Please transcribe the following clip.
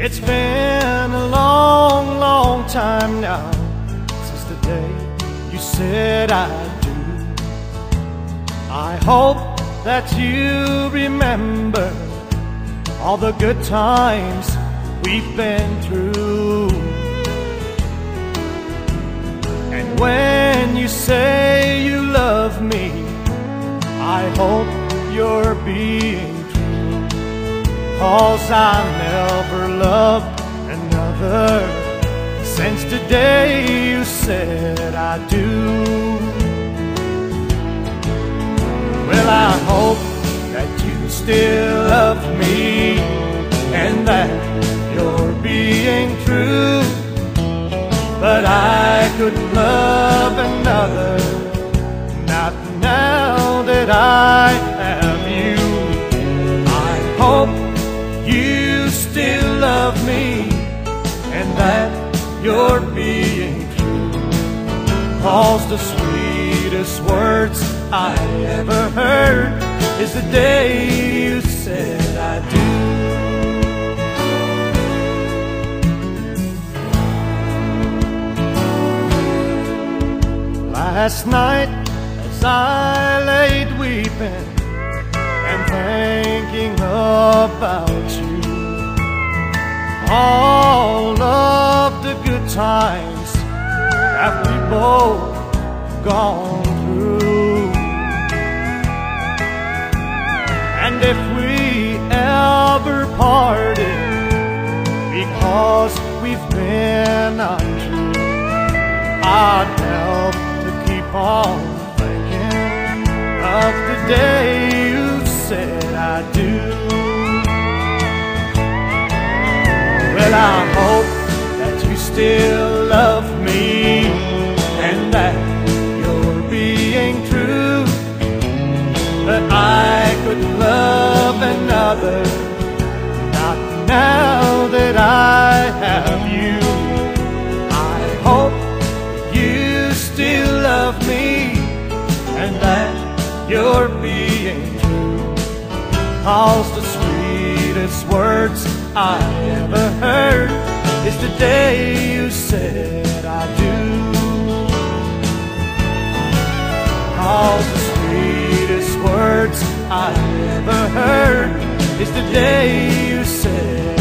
It's been a long, long time now since the day you said I do. I hope that you remember all the good times we've been through. And when you say you love me, I hope you're being. Cause I never loved another since the day you said I do. Well, I hope that you still love me and that you're being true. But I couldn't love another, not now that I still love me and that you're being true. Cause the sweetest words I ever heard is the day you said I do. Last night, as I laid weeping and thinking about times that we both gone through. And if we ever parted because we've been untrue, I'd help to keep on thinking of the day you said I do. Well, I hope still love me and that you're being true. But I could love another, not now that I have you. I hope you still love me and that you're being true. Cause the sweetest words I ever heard is the day you said I do. Cause the sweetest words I ever heard is the day you said